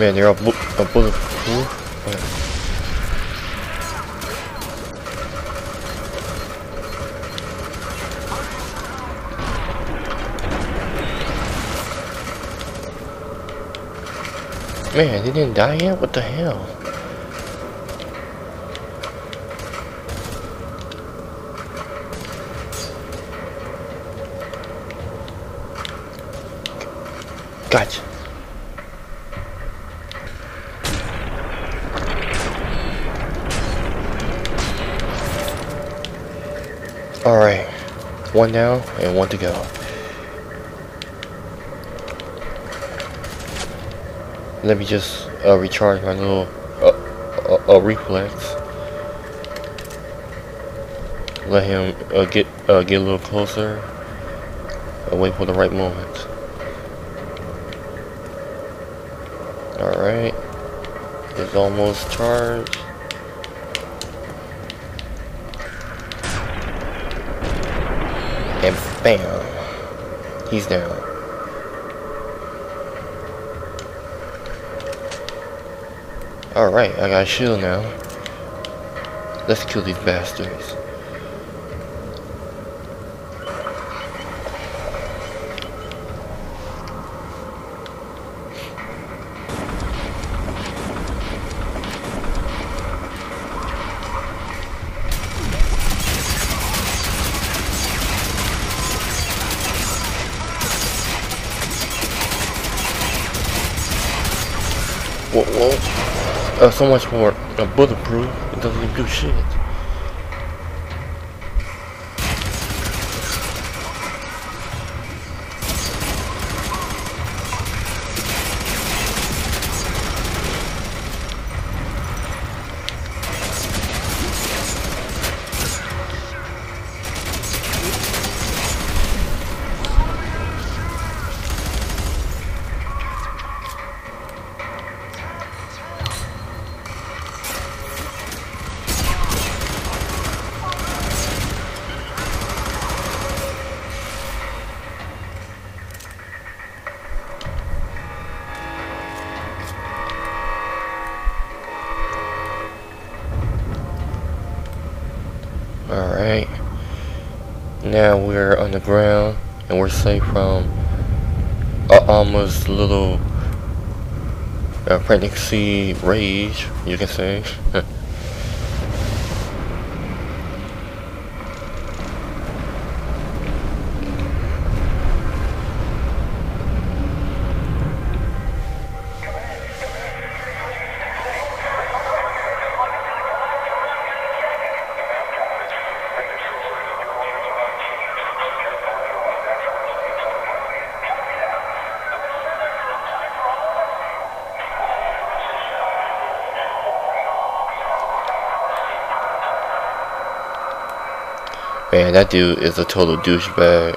Man, all bu a bulletproof. But Man, they didn't die yet? What the hell? Gotcha. Alright. One down and one to go. Let me just uh, recharge my little uh, uh, uh, reflex. Let him uh, get uh, get a little closer. wait for the right moment. Alright. It's almost charged. And bam. He's down. Alright, I got a shield now. Let's kill these bastards. Whoa, whoa. Uh, so much more uh, bulletproof. It doesn't do shit. Now we're on the ground and we're safe from uh, almost little uh, pregnancy rage, you can say. Man, that dude is a total douchebag.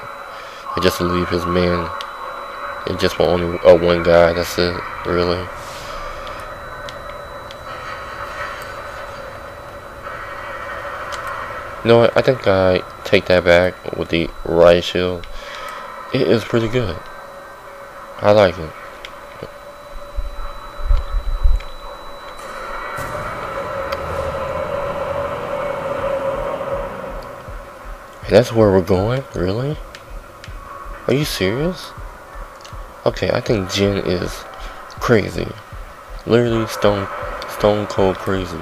He just leave his men and just want only uh, one guy. That's it, really. You know what? I think I take that back with the riot shield. It is pretty good. I like it. That's where we're going? Really? Are you serious? Okay, I think Jin is crazy. Literally stone stone cold crazy.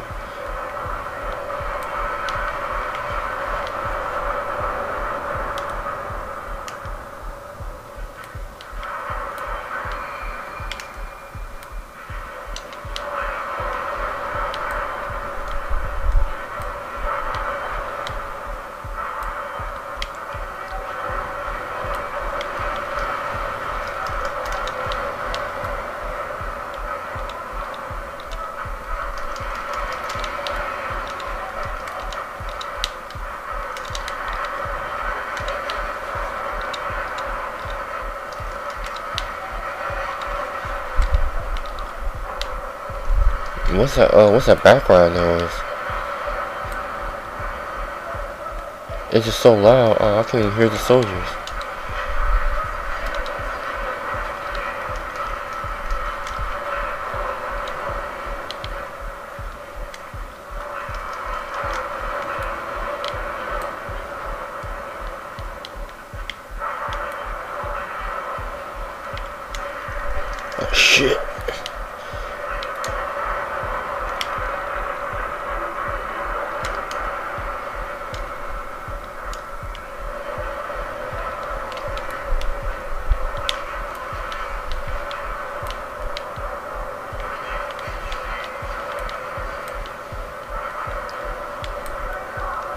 What's that? Uh, what's that background noise? It's just so loud. Uh, I can't even hear the soldiers. Oh, shit.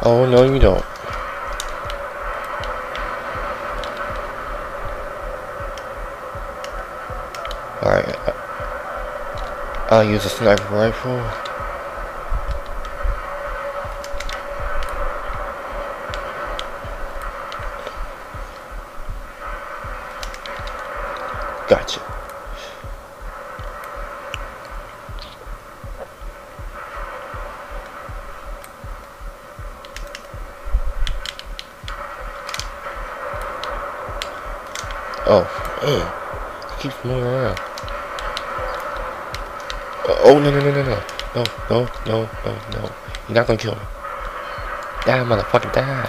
Oh, no you don't. Alright. Uh, I'll use a sniper rifle. Gotcha. Oh, man. It keeps moving around. Uh, oh, no, no, no, no, no. No, no, no, no, no. You're not gonna kill me. Die, motherfucker, die.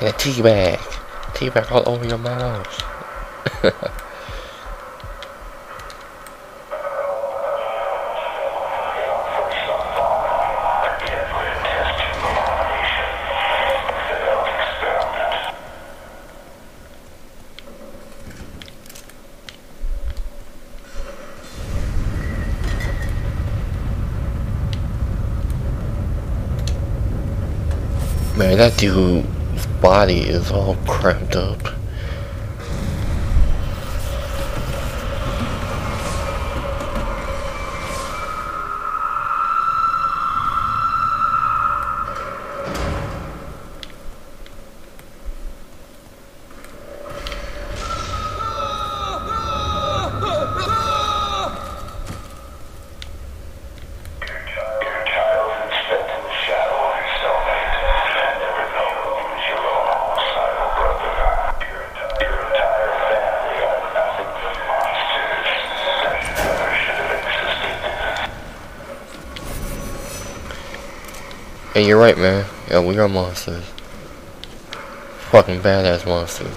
And a tea bag. Tea bag all over your mouth. Man, that dude's body is all cramped up. And you're right, man. Yeah, we are monsters. Fucking badass monsters.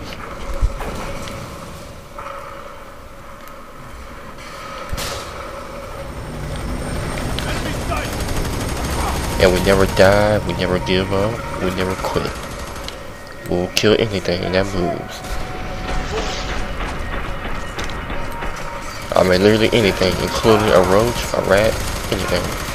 And we never die, we never give up, we never quit. We'll kill anything that moves. I mean, literally anything, including a roach, a rat, anything.